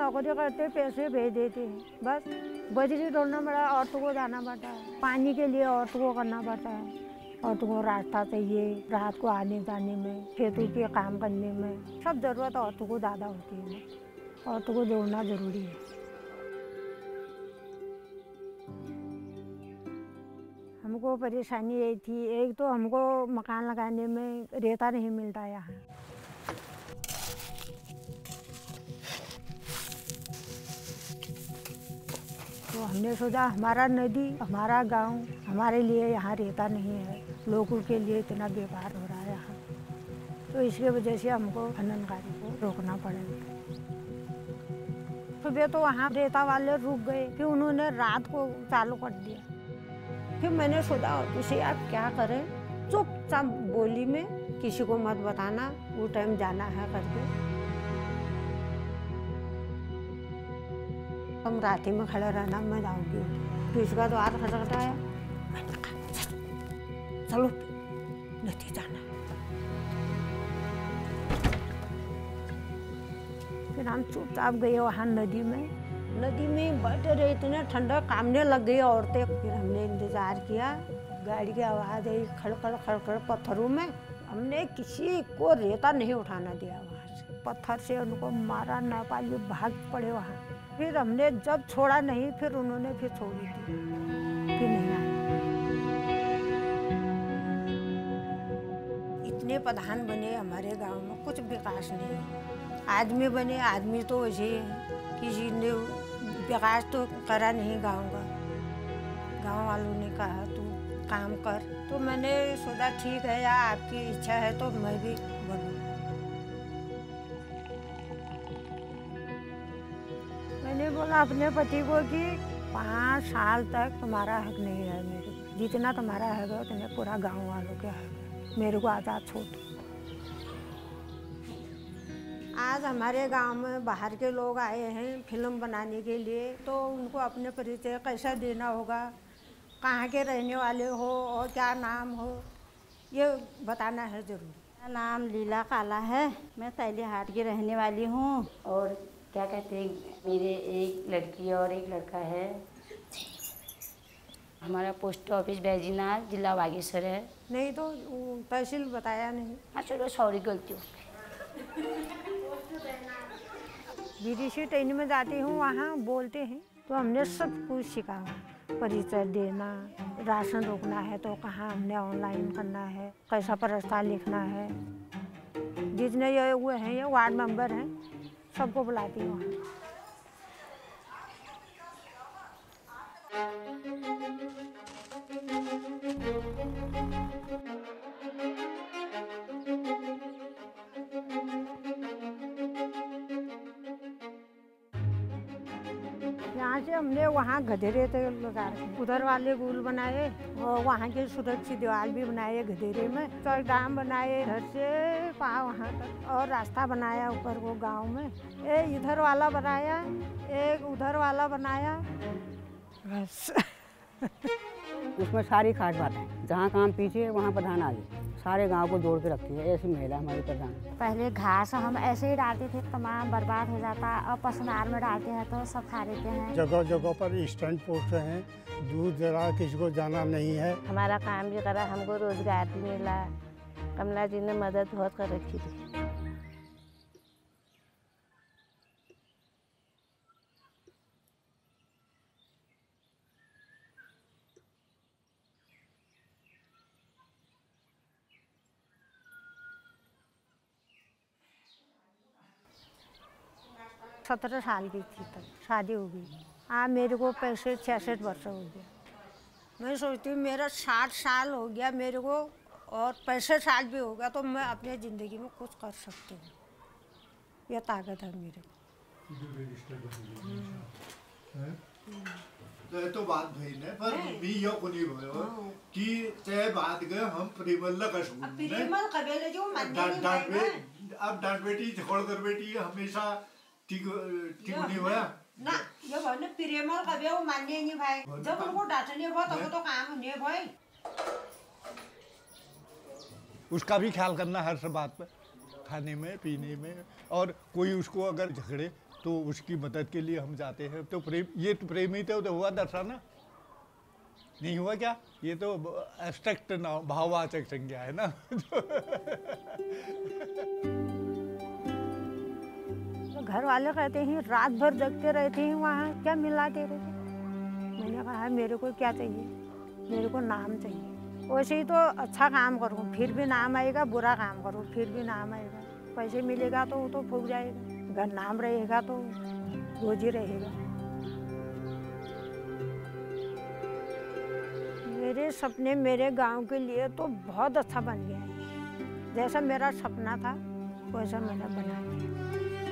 नौकरी करते, पैसे भेज देते हैं। बस, बजरी ढोना पड़ा, औरतों को जाना पड़ता है। पानी के लिए औरतों को करना पड़ता है। औरतों को रास्ता चाहिए, रात को आने जाने में, खेतों के काम करने में। सब ज़रूरत औरतों को ज़्यादा होती है। औरतों को जोड़ना ज़रूरी है। हमको परेशानी यही थी। एक तो हमको मकान लगाने में रेता नहीं मिलता यहाँ। तो हमने सोचा, हमारा नदी, हमारा गाँव, हमारे लिए यहाँ रहता नहीं है। लोगों के लिए इतना व्यापार हो रहा है यहाँ। तो इसके वजह से हमको खनन कार्य को रोकना पड़ेगा सुबह तो वहाँ रेता वाले रुक गए, फिर उन्होंने रात को चालू कर दिया। फिर मैंने सोचा उसे आप क्या करें? चुपचाप बोली में किसी को मत बताना, वो टाइम जाना है करके। हम राती में खड़ा रहना मैं जाऊँगी। फिर उसका द्वार खटखटाया। मैंने कहा "चलो, नहीं जाना। फिर हम चुपचाप गए वहाँ नदी में। नदी में बैठे रहे इतने ठंडा कामने लग गई औरतें। फिर हमने इंतज़ार किया। गाड़ी की आवाज़ आई खड़खड़ खड़खड़ पत्थरों में। हमने किसी को रेता नहीं उठाना दिया वहाँ से। पत्थर से उनको मारा नेपाली भाग पड़े वहाँ। फिर हमने जब छोड़ा नहीं, फिर उन्होंने फिर छोड़ी थी। फिर नहीं इतने प्रधान बने हमारे गाँव में, कुछ विकास नहीं। है आदमी बने, आदमी तो वैसे ही है किसी ने विकास तो करा नहीं गाँव का। गाँव वालों ने कहा, तू काम कर। तो मैंने सोचा, ठीक है या आपकी इच्छा है तो मैं भी बोला अपने पति को कि पाँच साल तक तुम्हारा हक नहीं है मेरे। को जितना तुम्हारा हक है उतने पूरा गाँव वालों के हक है। मेरे को आज़ाद छोड़ दो। आज हमारे गाँव में बाहर के लोग आए हैं फ़िल्म बनाने के लिए तो उनको अपने परिचय कैसा देना होगा? कहाँ के रहने वाले हो और क्या नाम हो? ये बताना है ज़रूर। मेरा नाम लीला काला है। मैं सैली हाट की रहने वाली हूँ और क्या कहते हैं मेरे एक लड़की और एक लड़का है। हमारा पोस्ट ऑफ़िस बैजीनाथ जिला बागेश्वर है। नहीं तो तहसील बताया नहीं। हाँ चलो सॉरी गलती हो गई। विदेशी ट्रेन में जाती हूँ वहाँ बोलते हैं तो हमने सब कुछ सीखा परिचय देना राशन रोकना है तो कहाँ हमने ऑनलाइन करना है कैसा प्रस्ताव लिखना है। जितने ये हुए हैं ये वार्ड मेंबर हैं। सबको बुलाती हूँ। वहाँ यहाँ से हमने वहाँ गधेरे तक लगा रखे उधर वाले गुल बनाए और वहाँ के सुरक्षित दीवार भी बनाए गधेरे में। चौडाम बनाए इधर से वहाँ वहाँ तक। और रास्ता बनाया ऊपर वो गाँव में। ए, इधर वाला बनाया, एक उधर वाला बनाया, बस। उसमें सारी खास बात है। जहाँ काम पीछे वहाँ प्रधान आगे। सारे गाँव को जोड़ के रखती है ऐसी महिला हमारी प्रधान। पहले घास हम ऐसे ही डालते थे तमाम बर्बाद हो जाता अब पसनार में डालते हैं तो सब खा लेते हैं। जगह जगह पर स्टैंड पोस्ट हैं दूर दराज किसी को जाना नहीं है। हमारा काम भी करा हमको रोज़गार भी मिला कमला जी ने मदद बहुत कर रखी थी। सत्रह साल की थी तब शादी हो गई। हाँ मेरे को पैंसठ छियासठ वर्ष हो गया मैं सोचती हूँ मेरा साठ साल हो गया मेरे को और पैंसठ साल भी हो गया तो मैं अपनी ज़िंदगी में कुछ कर सकती हूँ। ये ताकत है मेरे को। तो ये तो बात भई ने पर मी यो कोनी भयो कि ते बात गए हम प्रिमल का सुन ने कबेले जो डांट डांट अब डांट बेटी छोड़ कर बेटी हमेशा ठीक ठीक नहीं ना ये भन्ने प्रेमल कबे वो मान्य नहीं भाई जब उनको डांटने भयो तब तो काम हुने भयो। उसका भी ख्याल करना हर सब बात पे। खाने में पीने में और कोई उसको अगर झगड़े तो उसकी मदद के लिए हम जाते हैं। तो प्रेम ये तो प्रेम ही तो, तो हुआ दर्शाना नहीं हुआ क्या? ये तो एब्स्ट्रैक्ट भाववाचक संज्ञा है ना? घर वाले कहते हैं रात भर जगते रहते हैं वहाँ, क्या मिलाते को मैंने कहा मेरे को क्या चाहिए? मेरे को नाम चाहिए। वैसे ही तो अच्छा काम करूँ, फिर भी नाम आएगा, बुरा काम करूँ, फिर भी नाम आएगा। पैसे मिलेगा तो वो तो फूक जाएगा। अगर नाम रहेगा तो रोजी रहेगा। मेरे सपने मेरे गाँव के लिए तो बहुत अच्छा बन गया है। जैसा मेरा सपना था, वैसा मैंने बना दिया